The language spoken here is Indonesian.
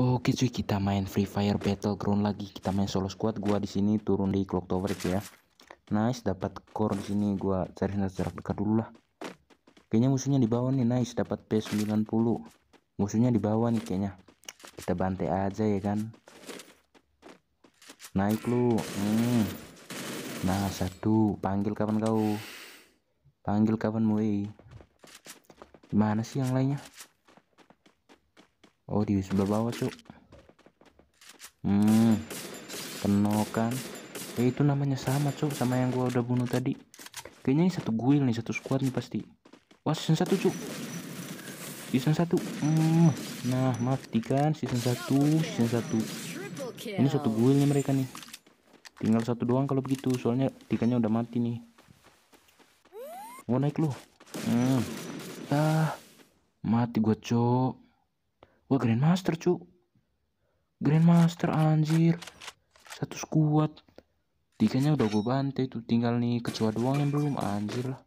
Oke cuy, kita main Free Fire Battleground lagi. Kita main solo squad. Gua di sini turun di Clock Tower ya. Nice, dapat core di sini. Gua cari jarak dekat dulu lah. Kayaknya musuhnya di bawah nih. Nice, dapat P90. Musuhnya di bawah nih kayaknya. Kita bantai aja ya kan. Naik lu. Hmm. Nah, satu. Panggil kapan kau? Panggil kapan woi? Mana sih yang lainnya? Oh di sebelah bawah cuk. Hmm penokan eh itu namanya sama cuk sama yang gua udah bunuh tadi. Kayaknya ini satu guild nih satu squad nih pasti. Wah season satu cuk. Season satu. Hmm, nah matikan season satu season satu. Ini satu guild nih mereka nih. Tinggal satu doang kalau begitu soalnya tiganya udah mati nih. Mau naik lu. Hmm. ah mati gua cok Wah Grandmaster cu. Grandmaster anjir. Satu squad. Tiganya udah gue bantai tuh. Tinggal nih kecoa doang yang belum. Anjir lah